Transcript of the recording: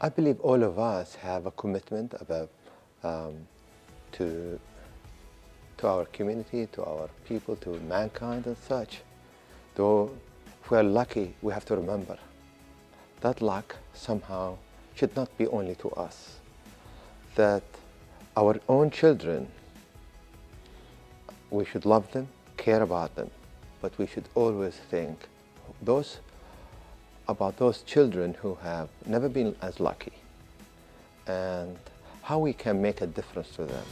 I believe all of us have a commitment about um, to to our community, to our people, to mankind and such. Though if we are lucky, we have to remember that luck somehow should not be only to us. That our own children, we should love them, care about them, but we should always think those about those children who have never been as lucky and how we can make a difference to them.